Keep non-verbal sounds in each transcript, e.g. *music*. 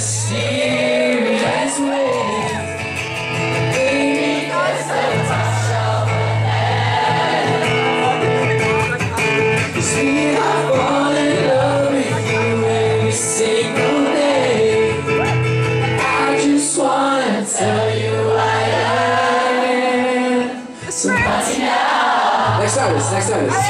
mysterious way. Baby, there's a touch of an hand. You see, I fall in love with you every single day. I just wanna tell you I am. So party now. Next artist, next artist.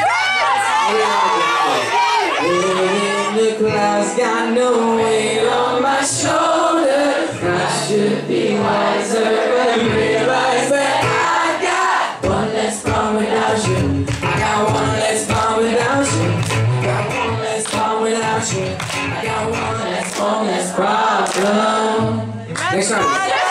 In the clouds, got no weight on my shoulder. I should be wiser, but realize that I got one less problem without you. I got one less problem without you. I got one less problem without you. I got one less, problem. Next artist.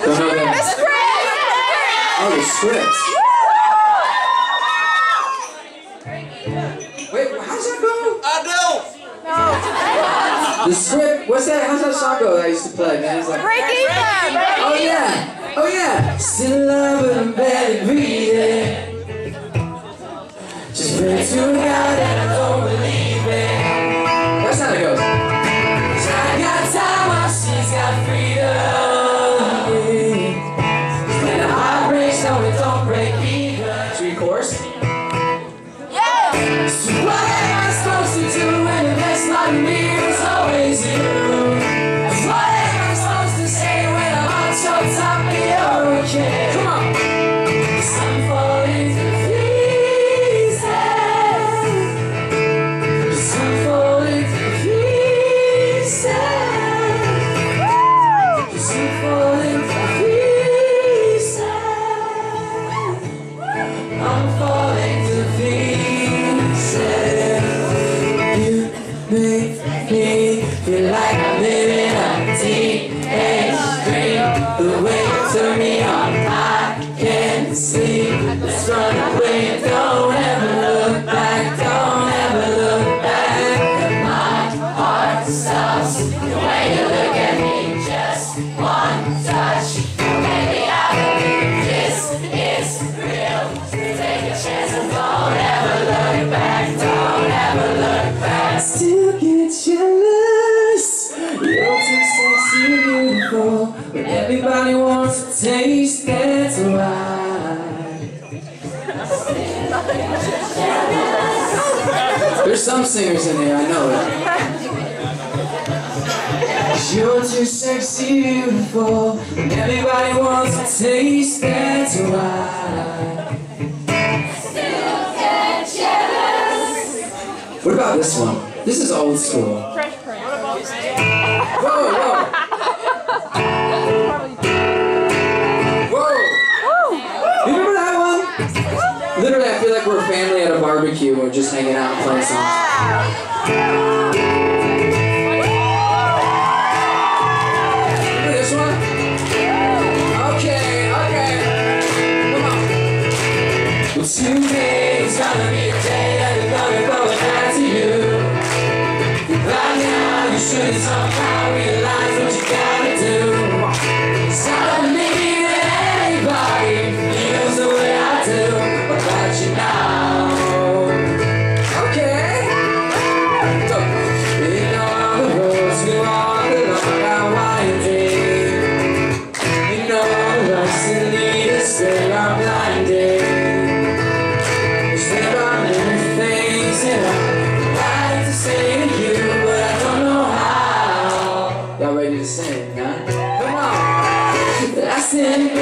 Pass. Don't know that. Oh, the script. Wait, how's that go? The script. What's that? How's that song go that I used to play, man? It's like. Oh yeah. Oh yeah. Still love and barely breathing. Just pray to breaks, it don't break either. Three chorus. So what am I supposed to do when the next not me is always you? What am I supposed to say when I'm on your top of your okay? Turn me on, I can't sleep. Let's run away, There's some singers in there, I know it. You're too sexy, beautiful, and everybody wants to taste. What about this one? This is old school. Literally, I feel like we're family at a barbecue. We're just hanging out and playing songs. This one? Okay, okay. Come on. Somehow realize what you gotta do. to sing, man. Come on. *laughs* I sing.